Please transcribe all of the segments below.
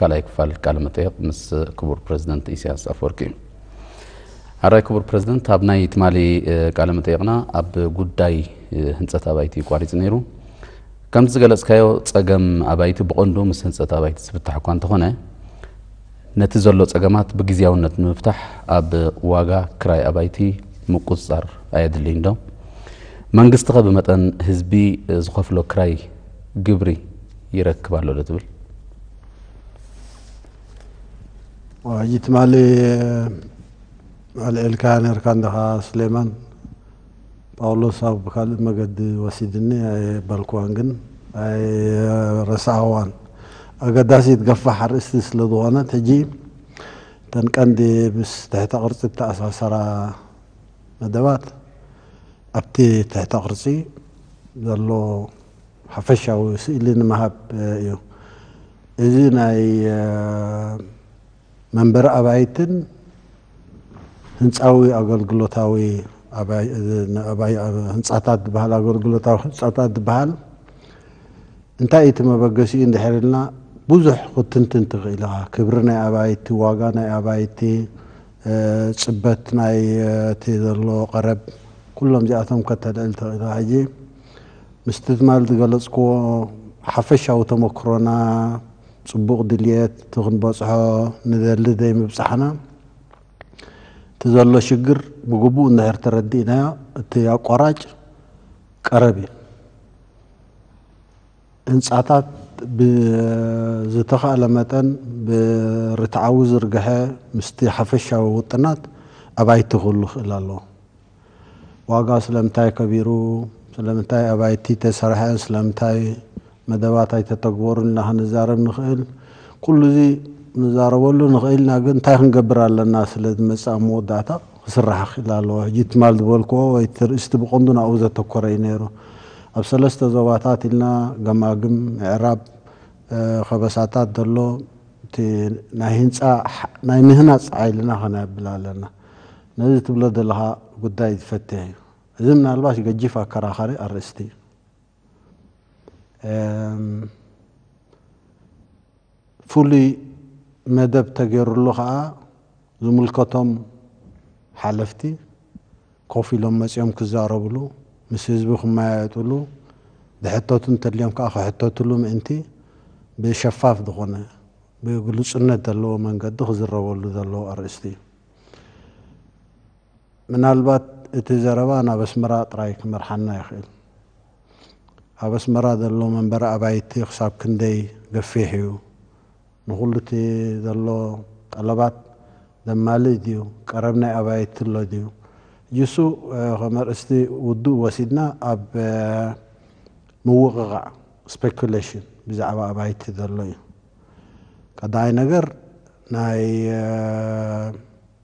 ካላይ ክፋል ቃለ መጠየቅ ምስ ክቡር ፕረዚደንት ኢሳያስ ኣፈወርቂ እዩ ሓራይ ክቡር ፕረዚደንት ኣብ ናይ ትማሊ ቃለ መጠየቕና ኣብ ጉዳይ ህንፀት ኣባይቲ ቋሪፅ ነይሩ ከምቲ ዝገለጽካዮ ጸገም ኣባይቲ ብቐንዱ ምስ ህንፀት ኣባይቲ ዝፍታሕ እኳ እንተኾነ ነቲ ዘሎ ጸገማት ብግዜያውነት ንምፍታሕ ኣብ ዋጋ ክራይ ኣባይቲ ምቁፅጻር ኣየድልይን ዶ መንግስቲ ኸ ብመጠን ህዝቢ ዝኸፍሎ ክራይ ግብሪ ይረክብ ኣሎ ዶ ትብል ويتمالي الكان ركان دها سليمان ጳውሎስ ኣብ ካልእ መገዲ ወሲድኒ ኣይበልክዋን ግን ኣይረሳዕዋን ኣገዳሲት ገፋሕ ኣርእስቲ ስለ ዝኾነት ሕጂ እተን ቀንዲ ምስ ትሕተ ቅርፂ ተኣሳሰራ መደባት ኣብቲ ትሕተ ቅርፂ ዘሎ ሓፈሻዊ ስእሊ ንምሃብ እዩ እዚ ናይ መንበሪ ኣባይትን ህንፃዊ ኣገልግሎታዊ ህንፃታት ዝበሃል ኣገልግሎታዊ ህንፃታት ዝበሃል እንታይ እቲ መበገሲኡ እንድሕር ኢልና ብዙሕ ክትንትን ትኽእል ኢኻ ክብሪ ናይ ኣባይቲ ዋጋ ናይ ኣባይቲ ፅበት ናይ እቲ ዘሎ ቀረብ ኩሎም እዚኣቶም ከተልዕል ትኽእል ኢኻ ሕጂ ምስቲ ትማል ዝገለፅክዎ ሓፈሻዊ ተመክሮና صبوغ دليات تغن بصحة نذل ذي مبصحنا تزال شجر بجبو نهر تردينا تيا قراج كربي إن ساعتات بزتخ على متن برتعوز رجها مستي أو وطنات أبعي تغلو خلاله واقع سلامتاي كبيرو سلامتاي أبعي تي تسرحان سلامتاي መደባታይ ተተግበሩ እና ክንዛረብ ንኽእል ኩሉ እዚ ንዛረበሉ ንኽእል ና ግን እንታይ ክንገብር ኣለና ስለ ዝመፅእ መወዳእታ ክስራሕ ክእል ኣለዎ ሕጂ ትማል ዝበልክዎ ወይ ትርእስቲ ብቐንዱ ናብኡ ዘተኮረ እዩ ነይሩ ኣብ ሰለስተ ዞባታት ኢልና ገማግም ምዕራብ ከበሳታት ዘሎ እቲ ናይ ህንፃ ናይ ምህናፅ ዓይልና ክነብል ኣለና ነዚ ትብሎ ዘለካ ጉዳይ ዝፈትሕ እዩ እዚ ምናልባሽ ገጂፍ ኣከራኸሪ ኣርእስቲ እዩ ፍሉይ መደብ ተገይሩሉ ከዓ ዝምልከቶም ሓለፍቲ ኮፍ ኢሎም መፂኦም ክዛረብሉ ምስ ህዝቢ ክመያየጥሉ ዝሕተቱ እንተድልዮም ከዓ ክሕተትሉ ምእንቲ ብሸፋፍ ዝኾነ ብግልፅነት ዘለዎ መንገዲ ክዝረበሉ ዘለዎ ኣርእስቲ እዩ ምናልባት እቲ ዘረባ ናብ ኣስመራ ጥራይ ክመርሓና ይኽእል ኣብ ኣስመራ ዘሎ መንበሪ ኣባይቲ ክሳብ ክንደይ ገፊሕ እዩ ንኩሉ እቲ ዘሎ ጠለባት ዘማልእ ድዩ ቀረብ ናይ ኣባይቲ ኣሎ ድዩ እሱ ከመርእስቲ ውዱእ ወሲድና ኣብ ምውቕቓዕ ስፔኩሌሽን ብዛዕባ ኣባይቲ ዘሎ እዩ ቀዳይ ነገር ናይ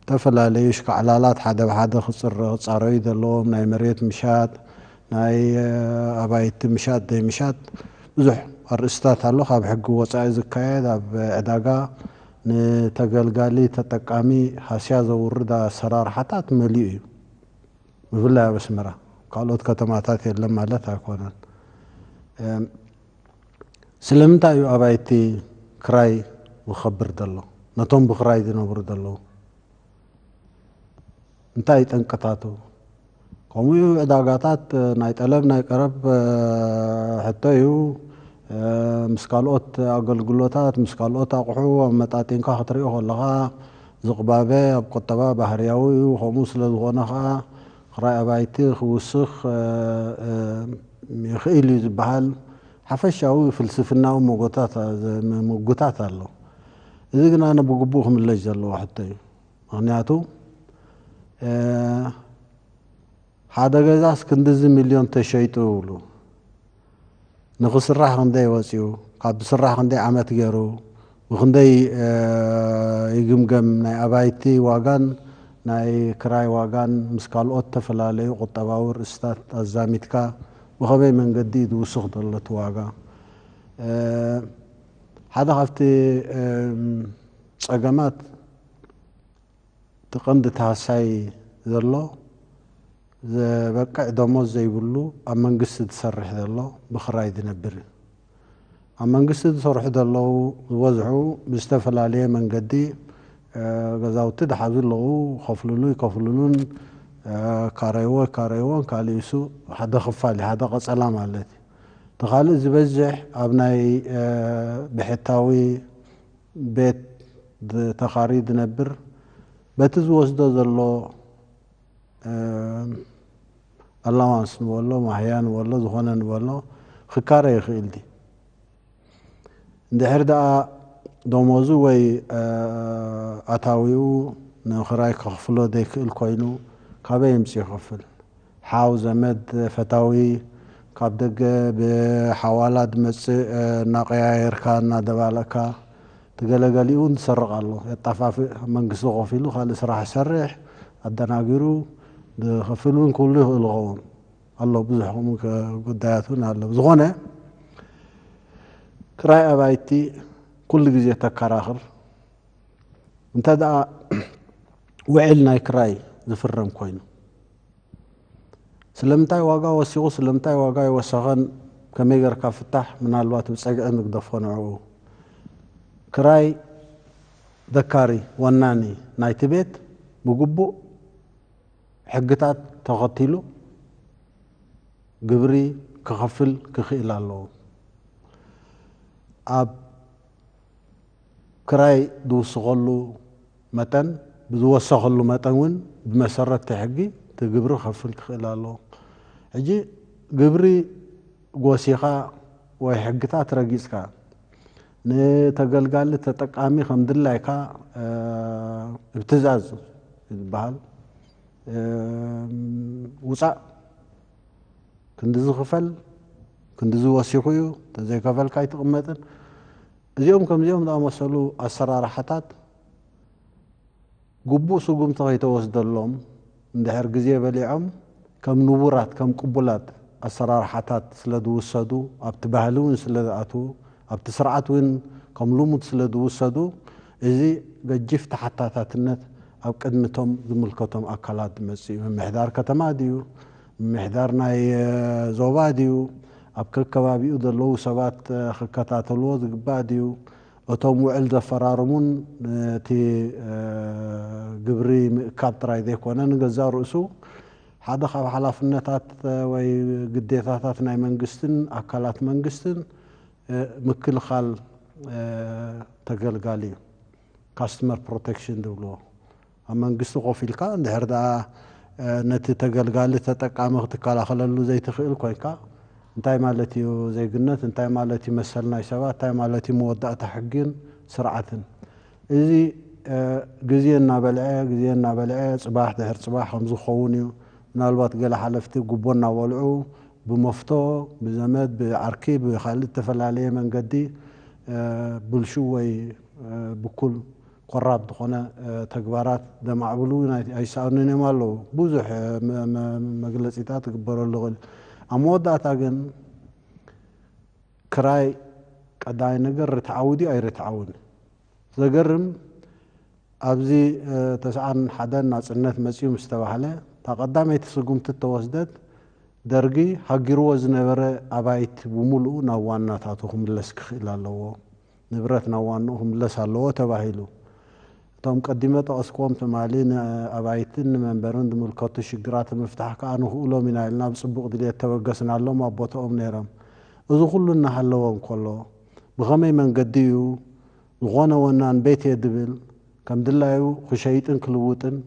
ዝተፈላለዩ ሽካዕላላት ሓደ ብሓደ ክፅረ ክፃረዩ ዘለዎም ናይ መሬት ምሻጥ ናይ ኣባይቲ ምሻጥ ዘይምሻጥ ብዙሕ ኣርእስታት ኣሎ ካብ ሕጊ ወፃኢ ዝካየድ ኣብ ዕዳጋ ንተገልጋሊ ተጠቃሚ ሃስያ ዘውርድ ኣሰራርሓታት መሊኡ እዩ ብፍላይ ኣብ ኣስመራ ካልኦት ከተማታት የለን ማለት ኣይኮነን ስለምንታይ እዩ ኣባይቲ ክራይ ዝኸብር ዘሎ ነቶም ብክራይ ዝነብሩ ዘለዉ እንታይ ጠንቅታቱ كمي داغاتات ناي طلب ناي قرب حتى يو مسكالوت اغل غلوتات مسكالوت اقحو ومطاطين كخطري او لغا زقبابه بقطبه بحرياوي وخموس لغونها خراي ابايتي خوسخ ميخيل بحال حفشاوي فلسفنا وموغوتات موغوتات الله اذا انا بقبوهم اللجل واحد تاي معناته أه ሓደ ገዛስ ክንዲዚ ሚልዮን ተሸይጡ ይብሉ ንኽስራሕ ክንደይ ወፂኡ ካብ ስራሕ ክንደይ ዓመት ገይሩ ብክንደይ ይግምገም ናይ ኣባይቲ ዋጋን ናይ ክራይ ዋጋን ምስ ካልኦት ተፈላለዩ ቁጠባዊ ርእስታት ኣዛሚትካ ብኸመይ መንገዲ ትውስኽ ዘሎ እቲ ዋጋ ሓደ ካብቲ ፀገማት እቲ ቀንዲ ተሃሳይ ዘሎ በቅዕ ደሞዝ ዘይብሉ ኣብ መንግስቲ ዝሰርሕ ዘሎ ብክራይ ዝነብር ኣብ መንግስቲ ዝሰርሑ ዘለው ዝበዝሑ ብዝተፈላለየ መንገዲ ገዛውቲ ድሓዙ ኣለዉ ከፍልሉ ይከፍልሉን ካረይዎ ይካረይዎን ካልእ ሱ ሓደ ክፋል እዩ ሓደ ቀፀላ ማለት እዩ ተካልእ ዝበዝሕ ኣብ ናይ ብሕታዊ ቤት ተኻሪ ዝነብር በቲ ዝወስዶ ዘሎ allowance nbollo maxyaa nbollo ዝኾነ ንበሎ ክካረ ይኽእል ዲ እንድሕር ደኣ ደመዙ ወይ ኣታዊኡ ንክራይ ክኽፍሎ ዘይክእል ኮይኑ ካበይ ምፂ ይኽፍል ሓው ዘመድ ፈታዊ ካብ ደገ ብሓዋላ ድመፅእ እናቀያየርካ እናደባለእካ ትገለገሊኡ ዝሰርቕ ኣሎ የጣፋፍእ መንግስቲ ከፊሉ ካልእ ስራሕ ይሰርሕ ኣደናጊሩ ፈሉን ኩሉ ይኽእሉ ኸውን ኣሎ ብዙሕ ከምኡ ጉዳያት እውን ኣሎ ዝኾነ ክራይ ኣባይቲ ኩሉ ግዜ ተከራኽር እንተ ደኣ ውዕል ናይ ክራይ ዝፍረም ኮይኑ ስለምንታይ ዋጋ ወሲኹ ስለምንታይ ዋጋ ይወሰኸን ከመይ ጌርካ ፍታሕ ምናልባት ብፀግዒ ንግደፎ ንዕኡ ክራይ ደካሪ ወናኒ ናይቲ ቤት ብግቡእ ሕግታት ተኸቲሉ ግብሪ ክኸፍል ክኽእል ኣለዎ ኣብ ክራይ ዝውስኸሉ መጠን ዝወሰኸሉ መጠን እውን ብመሰረት ቲ ሕጊ እቲ ግብሪ ክኸፍል ክኽእል ኣለዎ ሕጂ ግብሪ ጎሲኻ ወይ ሕግታት ረጊፅካ ንተገልጋሊ ተጠቃሚ ከም ድላይካ ብትእዛዝ ዝበሃል ውፃእ ክንዲ ዝኽፈል ክንዲ ዝወሲኹ እዩ ተዘይከፈልካ ኣይትቕመጥን እዚኦም ከምዚኦም ዝኣመሰሉ ኣሰራርሓታት ጉቡእ ስጉምቲ ከይተወስደሎም እንድሕር ግዜ በሊዖም ከም ንቡራት ከም ቅቡላት ኣሰራርሓታት ስለ ዝውሰዱ ኣብቲ ባህሊ እውን ስለ ዝኣትዉ ኣብቲ ስርዓት እውን ከም ልሙድ ስለ ዝውሰዱ እዚ ገጂፍ ተሓታታትነት أو قدمتهم ملكتهم أكلات مسي محدار كتماديو محدار ناي اه، زواديو أب كل كوابي أدر لو سبات اه، خكتا تلوذ قباديو أتوم وعل دفرارمون اه، تي قبري كاترا إذا كنا نجزار أسو هذا خاب حلاف النتات وي قديثاتات ناي منقستن أكلات منقستن مكل خال تقلقالي كاستمر بروتكشن دولو منگست قفل کان دهر دا نت تجلگال تتک آمخت کلا خللو زیت خیل کوی کا انتای مالتی زیگنت انتای مالتی مثل نیسوا انتای مالتی مودع تحقین سرعتن ازی گزین نابلعه گزین نابلعه صبح دهر صبح همزو خونیو نالبات گل حلفتی گبر نوالعو بمفتو بزمد بعرقی بخالد تفلعلی من قدی بلشوی بکل ቆራብ ዝኾነ ተግባራት ደማዕብሉ ኣይሰኣኑን እዮም ኣለዉ ብዙሕ መግለፂታት ክግበረሉ ኽእል ኣብ መወዳእታ ግን ክራይ ቀዳይ ነገር ርትዓውድ ድዩ ኣይርትዓውን ዘገርም ኣብዚ ተስዓን ሓደ ናፅነት መፅኡ ምስ ተባሃለ እታ ቀዳመይቲ ስጉምቲ ተወስደት ደርጊ ሃጊርዎ ዝነበረ ኣባይቲ ብምሉኡ ናብ ዋናታቱ ክምለስ ክኽእል ኣለዎ ንብረት ናብ ዋንኡ ክምለስ ኣለዎ ተባሂሉ እቶም ቀዲመ ጠቐስክዎም ትማሊ ንኣባይትን ንመንበርን ዝምልከቱ ሽግራት ምፍታሕ ከዓ ንክእሎም ኢና ኢልና ብፅቡቅ ድልት ተበገስናሎም ኣብ ቦቶኦም ነይሮም እዚ ኩሉ እናሃለዎም ከሎ ብኸመይ መንገዲ እዩ ዝኾነ ወናን ቤት እየ ድብል ከም ድላዩ ክሸይጥን ክልውጥን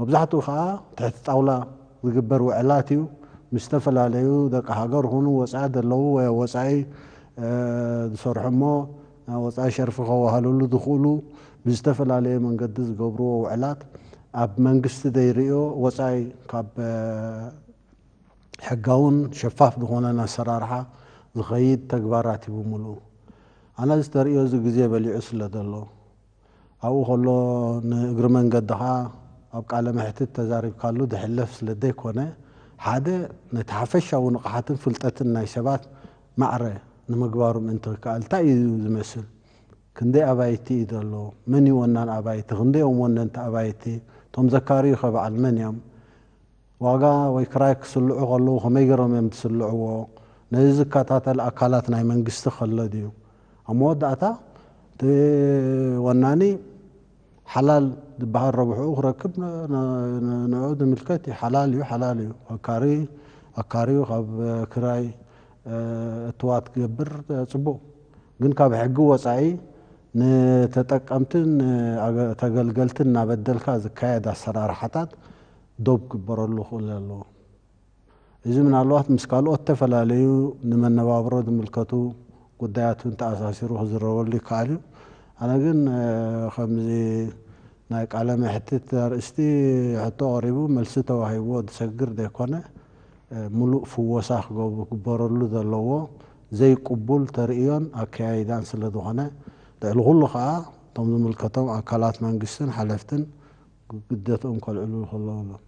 መብዛሕትኡ ከዓ ትሕቲ ጣውላ ዝግበር ውዕላት እዩ ምስ ዝተፈላለዩ ደቂ ሃገር ይኹኑ ወፃኢ ዘለዉ ወፃኢ ዝሰርሑ እሞ ወፃኢ ሸርፊ ከዋህለሉ ዝኽእሉ ብዝተፈላለየ መንገዲ ዝገብርዎ ውዕላት ኣብ መንግስቲ ዘይርዮ ወፃኢ ካብ ሕጋውን ሸፋፍ ዝኾነ ኣሰራርሓ ዝኸይድ ተግባራት እዩ ብምሉኡ ኣነ ዝተሪዮ እዚ ግዜ በሊዑ ስለ ዘሎ ኣብኡ ከሎ ንእግሪ መንገዲ ከዓ ኣብ ቃለ ምሕትት ተዛሪብካሉ ዝሕለፍ ስለ ዘይኮነ ሓደ ነቲ ሓፈሻዊ ንቕሓትን ፍልጠትን ናይ ሰባት ማዕረ ንምግባሩ ምእንቲ ክከኣል እንታይ እዩ ዝመስል ክንደይ ኣባይቲ እዩ ዘሎ መን ይወናን ኣባይቲ ክንደይኦም ወነንቲ ኣባይቲ እቶም ዘካርዩ ኸ በዓል መን እዮም ዋጋ ወይ ክራይ ክስልዑ ከለዉ ከመይ ገይሮም እዮም ትስልዕዎ ነዚ ዝከታተል ኣካላት ናይ መንግስቲ ከሎ ድዩ ኣብ መወዳእታ እቲ ወናኒ ሓላል ዝበሃል ረብሕኡ ክረክብ ንዑ ንምልከት እዩ ሓላል እዩ ሓላል እዩ ኣካሪ ኣካሪኡ ካብ ክራይ እትዋት ክገብር ፅቡቕ ግን ካብ ሕጊ ወፃኢ ንተጠቀምትን ተገልገልትን እናበደልካ ዝካየድ ኣሰራርሓታት ዶብ ክግበረሉ ክእል ኣለዎ እዚ ምናልባት ምስ ካልኦት ዝተፈላለዩ ንመነባብሮ ዝምልከቱ ጉዳያት እውን ተኣሳሲሩ ክዝረበሉ ይከኣል እዩ ኣነ ግን ከምዚ ናይ ቃለ መሕትት ኣርእስቲ ሕቶ ቀሪቡ መልሲ ተዋሂብዎ ዝሰግር ዘይኮነ ሙሉእ ፍወሳ ክገብሩ ክግበረሉ ዘለዎ ዘይቅቡል ተርእዮን ኣከያይዳን ስለ ዝኾነ الغل خا آه، تمن الملكتهم من آه، منجستن حلفتن قدتهم كل علو الله